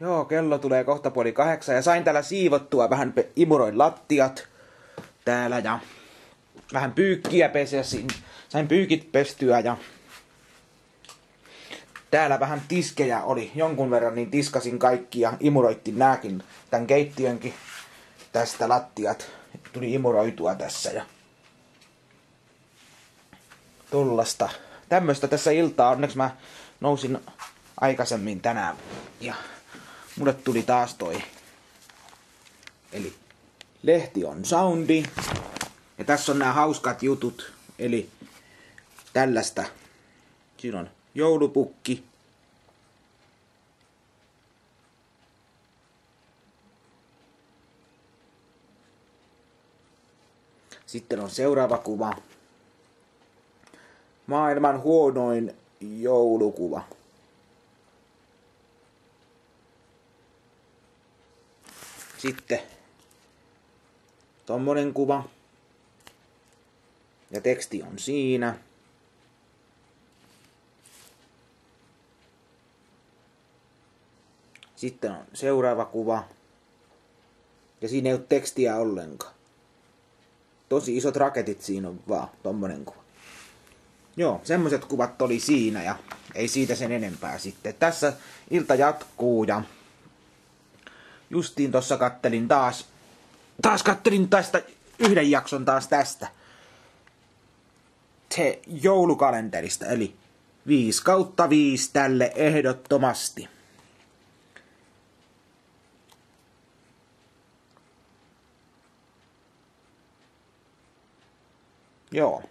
Joo, kello tulee kohta puoli kahdeksan ja sain täällä siivottua vähän imuroin lattiat täällä ja vähän pyykkiä pesesin. Sain pyykit pestyä ja täällä vähän tiskejä oli jonkun verran, niin tiskasin kaikki ja imuroittin nääkin, tän keittiönkin tästä lattiat. Tuli imuroitua tässä ja tullasta. Tämmöstä tässä iltaa, onneksi mä nousin aikaisemmin tänään ja mulle tuli taas toi. Eli lehti on soundi. Ja tässä on nämä hauskat jutut. Eli tällaista. Siinä on joulupukki. Sitten on seuraava kuva. Maailman huonoin joulukuva. Sitten tommonen kuva. Ja teksti on siinä. Sitten on seuraava kuva. Ja siinä ei ole tekstiä ollenkaan. Tosi isot raketit siinä on vaan, tommonen kuva. Joo, semmoset kuvat oli siinä ja ei siitä sen enempää sitten. Tässä ilta jatkuu ja justiin tossa kattelin taas, taas kattelin tästä yhden jakson taas tästä. Se joulukalenterista, eli 5 kautta 5 tälle ehdottomasti. Joo.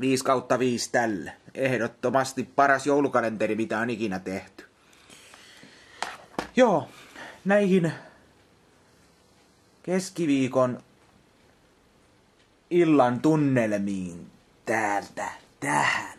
5 kautta 5 tälle. Ehdottomasti paras joulukalenteri, mitä on ikinä tehty. Joo, näihin keskiviikon illan tunnelmiin täältä tähän.